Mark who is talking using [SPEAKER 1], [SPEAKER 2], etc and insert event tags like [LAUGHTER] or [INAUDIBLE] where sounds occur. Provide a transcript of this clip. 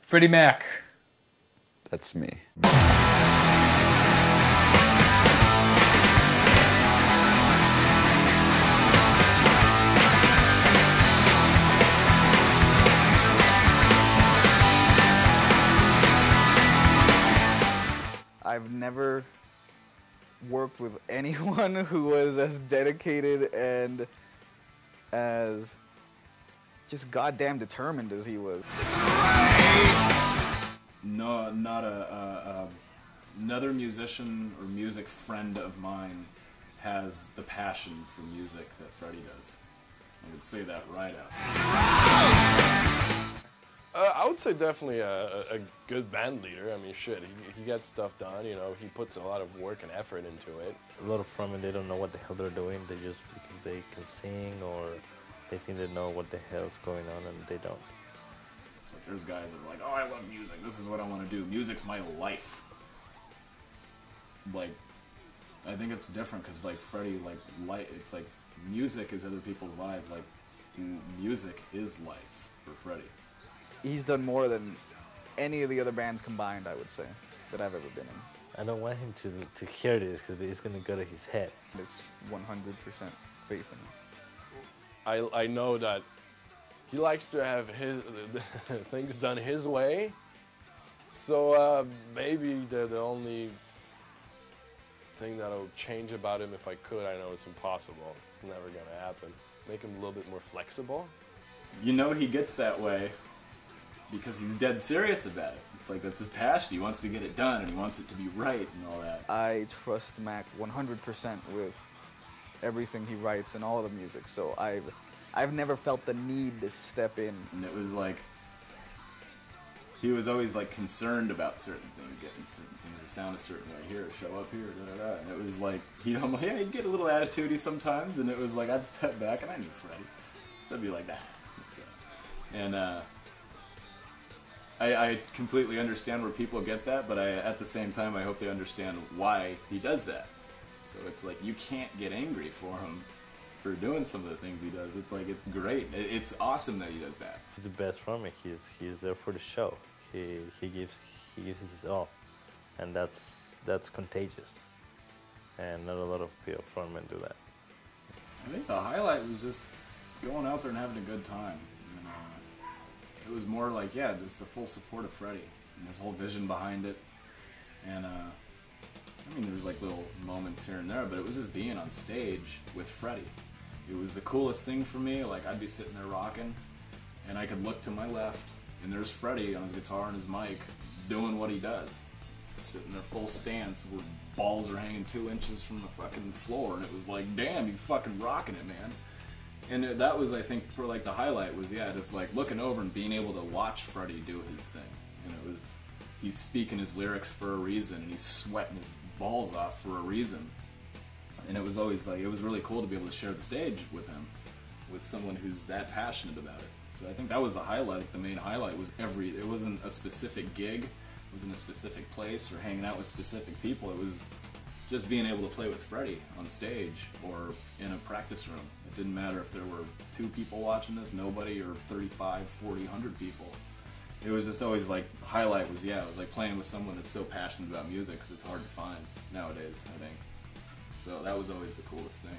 [SPEAKER 1] Freddie Mack.
[SPEAKER 2] That's me.
[SPEAKER 3] I've never worked with anyone [LAUGHS] who was as dedicated and as just goddamn determined as he was.
[SPEAKER 4] No, not a, a, a another musician or music friend of mine has the passion for music that Freddie does. I would say that right out.
[SPEAKER 5] Uh, I would say definitely a, a, a good band leader. I mean, shit, he, he gets stuff done. You know, he puts a lot of work and effort into it.
[SPEAKER 6] A lot of frontmen, they don't know what the hell they're doing. They just because they can sing or they think they know what the hell's going on and they don't.
[SPEAKER 4] It's like there's guys that are like, oh, I love music. This is what I want to do. Music's my life. Like, I think it's different because like Freddie, like, light. It's like music is other people's lives. Like, music is life for Freddie.
[SPEAKER 3] He's done more than any of the other bands combined, I would say, that I've ever been in.
[SPEAKER 6] I don't want him to to hear this because it's gonna go to his head.
[SPEAKER 3] It's 100% faith in him.
[SPEAKER 5] I, I know that he likes to have his [LAUGHS] things done his way. So uh, maybe the, the only thing that I would change about him if I could, I know it's impossible. It's never gonna happen. Make him a little bit more flexible.
[SPEAKER 4] You know he gets that way because he's dead serious about it. It's like that's his passion. He wants to get it done and he wants it to be right and all that.
[SPEAKER 3] I trust Mack 100% with everything he writes and all the music, so I've, I've never felt the need to step in.
[SPEAKER 4] And it was like he was always like concerned about certain things, getting certain things to sound a certain way. Here, show up here, da da da. And it was like you know, yeah, he'd get a little attitudey sometimes, and it was like I'd step back and I knew Freddie, so I'd be like that. And uh, I, I completely understand where people get that, but I at the same time I hope they understand why he does that. So it's like you can't get angry for him for doing some of the things he does. It's like it's great. It's awesome that he does that.
[SPEAKER 6] He's the best frontman. He's he's there for the show. He he gives he gives his all, and that's that's contagious. And not a lot of people frontmen do that.
[SPEAKER 4] I think the highlight was just going out there and having a good time. And, uh, it was more like, yeah, just the full support of Freddie and his whole vision behind it. And uh, I mean, there was like little moments here and there, but it was just being on stage with Freddie. It was the coolest thing for me. Like I'd be sitting there rocking, and I could look to my left, and there's Freddie on his guitar and his mic doing what he does, sitting there full stance where balls are hanging two inches from the fucking floor, and it was like, damn, he's fucking rocking it, man. And that was, I think, for like the highlight was yeah, just like looking over and being able to watch Freddie do his thing, and it was he's speaking his lyrics for a reason, and he's sweating his balls off for a reason, and it was always like it was really cool to be able to share the stage with him, with someone who's that passionate about it. So I think that was the highlight. The main highlight was every. It wasn't a specific gig, it wasn't a specific place or hanging out with specific people. It was just being able to play with Freddie on stage or in a practice room. It didn't matter if there were two people watching this, nobody, or 35, 40, 100 people. It was just always like, highlight was, yeah, it was like playing with someone that's so passionate about music because it's hard to find nowadays, I think. So that was always the coolest thing.